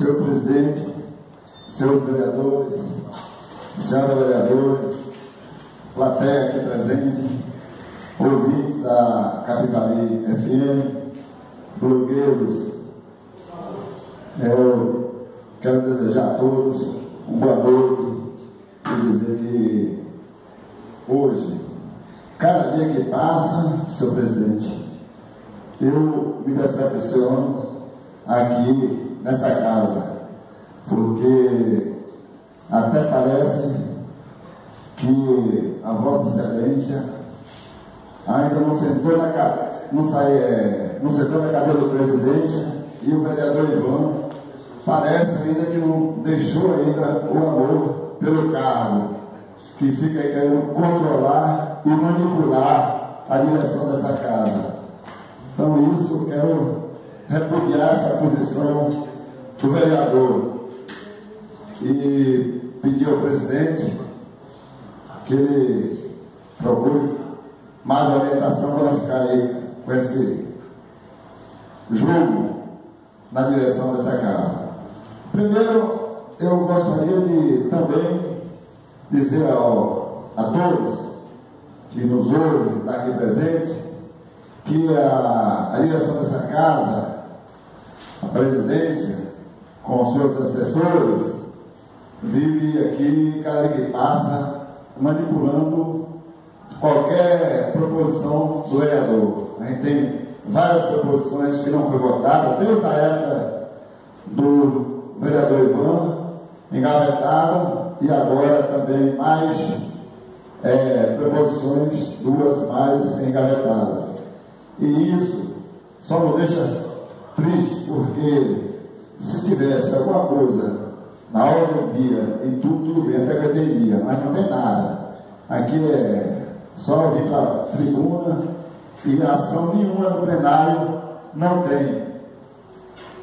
senhor presidente, senhores vereadores, senhora vereadora, plateia aqui presente, ouvintes da Capitali FM, blogueiros, eu quero desejar a todos um boa noite e dizer que hoje, cada dia que passa, senhor presidente, eu me decepciono aqui nessa casa, porque até parece que a Vossa Excelência ainda não sentou na não, é, não sentou na cadeira do presidente e o vereador Ivan parece ainda que não deixou ainda o amor pelo cargo, que fica querendo controlar e manipular a direção dessa casa. Então isso eu quero repudiar essa posição do vereador e pedir ao presidente que ele procure mais orientação para ficar aí com esse jogo na direção dessa casa. Primeiro, eu gostaria de também dizer ao, a todos que nos ouvem, está aqui presente, que a, a direção dessa casa, a presidência, com seus assessores, vive aqui, cada dia que passa, manipulando qualquer proposição do vereador. A gente tem várias proposições que não foi votada, desde a época do vereador Ivan, engavetada, e agora também mais é, proposições, duas mais engavetadas. E isso só nos deixa triste, porque se tivesse alguma coisa na hora do dia, em tudo, tudo bem, até agraderia, mas não tem nada. Aqui é só vir para a tribuna e ação nenhuma no plenário não tem.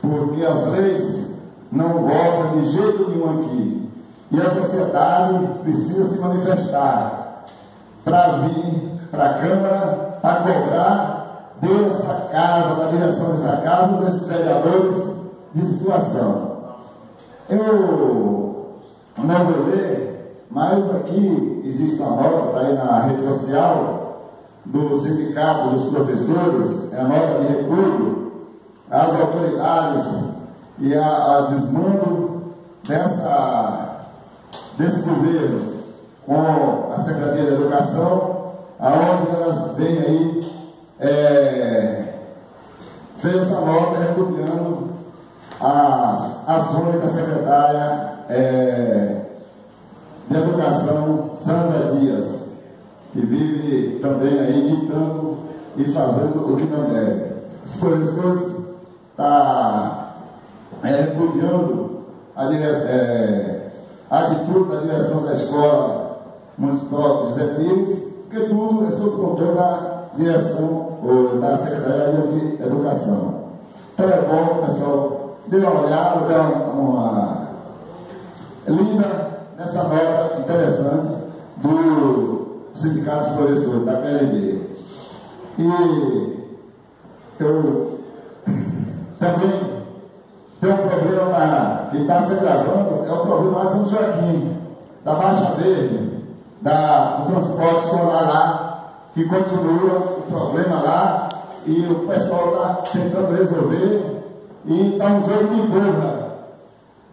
Porque as leis não votam de jeito nenhum aqui. E a sociedade precisa se manifestar para vir para a Câmara para cobrar dessa casa, da direção dessa casa, desses vereadores de situação. Eu não vou ler, mas aqui existe uma nota aí na rede social do Sindicato dos Professores, é a nota de repúdio às autoridades e a, a desmando dessa, desse governo com a Secretaria da Educação, aonde elas vêm aí, é, fez essa nota repudiando as ações da secretária é, de Educação, Sandra Dias que vive também aí ditando e fazendo o que não deve. Os professores estão tá, é, a, dire, é, a atitude da direção da escola municipal José Pires, porque tudo é sob controle da direção ou da Secretaria de Educação. Então é bom, pessoal, dê uma olhada, dê uma, linda nessa nota interessante do sindicatos florestores, da PLB. E eu também tem um problema que está se gravando, é o problema de São Joaquim, da Baixa Verde, da, do transporte escolar lá, que continua o problema lá, e o pessoal está tentando resolver, e está um jogo de burra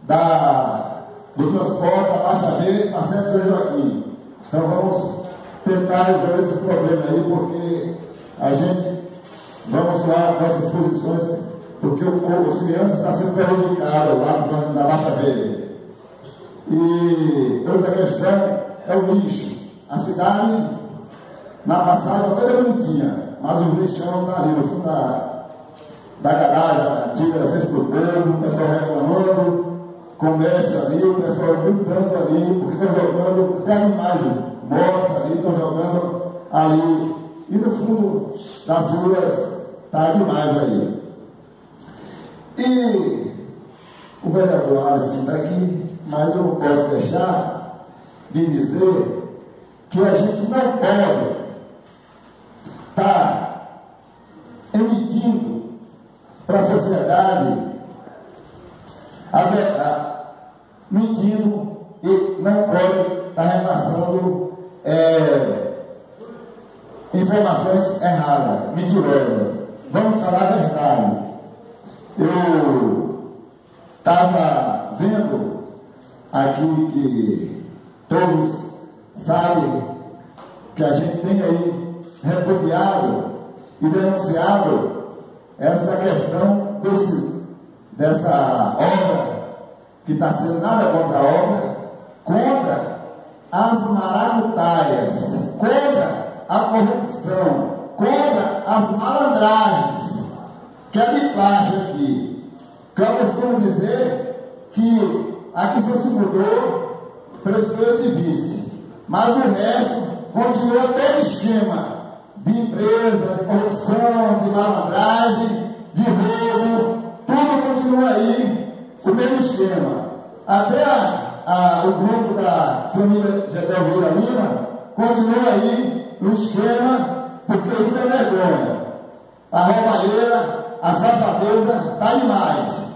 da, do transporte da Baixa Verde para São Joaquim. Então vamos tentar resolver esse problema aí, porque a gente vamos lá com essas posições, porque o povo, os crianças estão sendo prejudicados lá na Baixa Velha. E outra questão é o lixo. A cidade, na passagem, toda bonitinha, mas o lixão está ali no fundo da, da garagem antiga da Sexto Povo, o pessoal reclamando, comércio ali, o pessoal gritando ali, porque estão jogando até animais mortos ali, estão jogando ali. E no fundo das ruas está demais ali. E o vereador Alisson está aqui, mas eu não posso deixar de dizer que a gente não pode estar tá emitindo para a sociedade mentindo e não pode estar repassando é, informações erradas, mentirosas. Vamos falar a verdade. Eu estava vendo aqui que todos sabem que a gente tem aí repudiado e denunciado essa questão desse, dessa obra que está sendo nada contra a obra, contra as maracutaias, contra a corrupção, contra as malandragens, que é de plástico aqui. Que eu costumo dizer que aqui só se mudou prefeito e vice, mas o resto continua todo esquema de empresa, de corrupção, de malandragem, de roubo, tudo continua aí, o mesmo esquema. Até a, a, o grupo da família Gedel Vila Lima continua aí no esquema, porque isso é vergonha. A roubalheira, a safadeza está demais.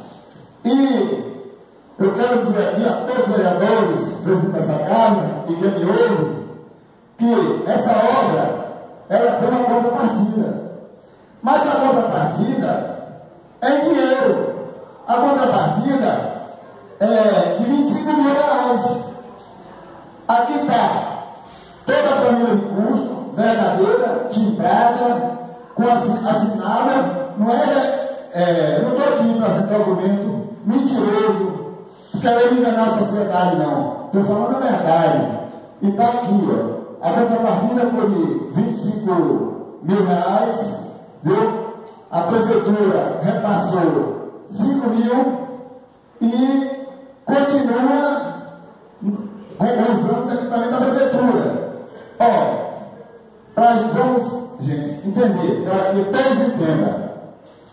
E eu quero dizer aqui a todos os vereadores, presidente dessa casa e quem me ouve, que essa obra ela tem uma contrapartida. Mas a contrapartida é dinheiro. A contrapartida é de 25 mil reais. Aqui está toda a planilha de custo, verdadeira, timbrada, com assinada, não é, é não estou aqui para esse documento mentiroso, querendo enganar a sociedade, não. Estou falando a verdade. E está aqui, ó. A contrapartida foi de 25 mil reais, viu? A prefeitura repassou 5 mil e continua usando os equipamentos da prefeitura. Ó, para vamos, gente, entender, para que todos entendam.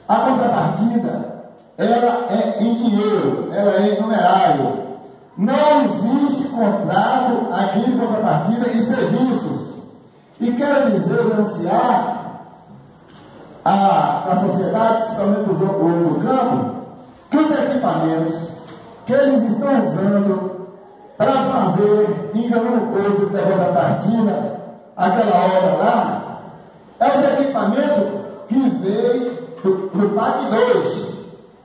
A contrapartida, ela é em dinheiro, ela é em numerário. Não existe contrato aqui de contrapartida em serviços. E quero dizer, denunciar a, a sociedade, principalmente os homens do campo, que os equipamentos que eles estão usando para fazer, enganando coisas de contrapartida, aquela obra lá, é os equipamentos que veio do, do PAC 2,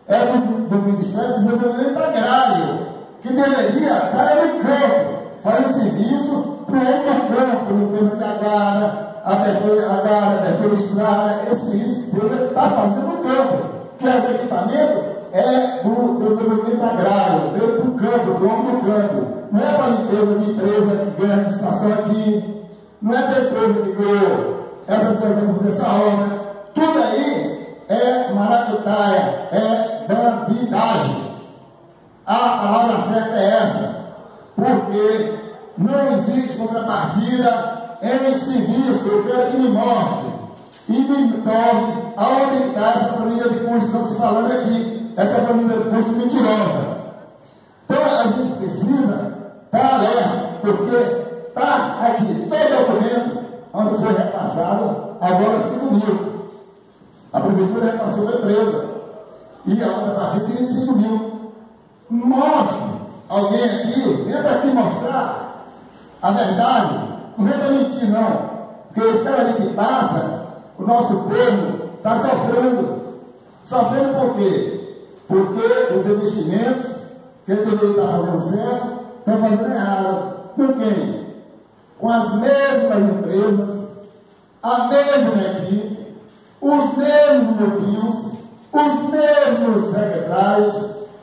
é do, do Ministério do Desenvolvimento Agrário que deveria estar no campo, fazer serviço para o homem no campo, limpeza de agara, abertura, agara, abertura estrada, esse serviço deveria estar fazendo no campo, que os equipamentos é do desenvolvimento agrário, veio para o campo, para o homem no campo. Não é para a limpeza de empresa que ganha licitação aqui, não é para a empresa que ganhou essa essa obra. Tudo aí é maracutaia, é bandidagem. A palavra certa é essa, porque não existe contrapartida em serviço. Eu quero que me mostre e me torne aonde está essa família de custo que estamos falando aqui, essa família de custo mentirosa. Então a gente precisa estar alerta, porque está aqui todo documento onde foi repassado agora 5 mil. A prefeitura repassou a empresa. E a outra partida de 25 mil. Mostre alguém aqui, vem para aqui mostrar a verdade. Não vem para mentir, não. Porque esse cara ali que passa, o nosso povo está sofrendo. Sofrendo por quê? Porque os investimentos que ele deveria estar fazendo certo, estão fazendo errado. Com quem? Com as mesmas empresas, a mesma equipe, os mesmos grupinhos, os mesmos secretários,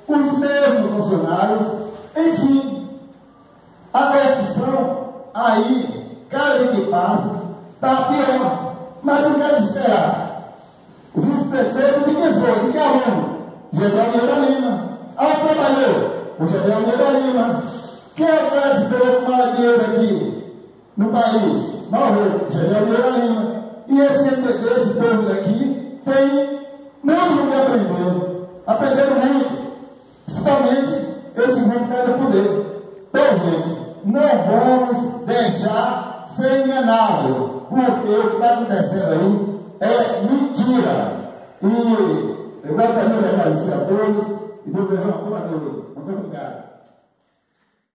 os mesmos funcionários, enfim, a corrupção aí, cada que passa, está pior. Mas eu quero esperar. O vice-prefeito de quem foi? De que aluno? Gedel Vieira Lima. Aonde trabalhou? O Gedel Vieira Lima. Quem é o cara que pegou mais dinheiro aqui no país? Morreu. Gedel Vieira Lima. E esse MDB, esse povo daqui, tem muito que aprendeu. Aprenderam muito. Principalmente esse grupo que é poder. Então, gente, não vamos deixar ser enganado, porque o que está acontecendo aí é mentira. E eu gostaria de agradecer a todos e Deus errou a porra do, no teu lugar.